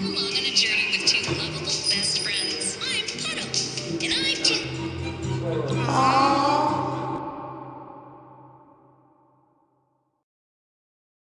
along on a journey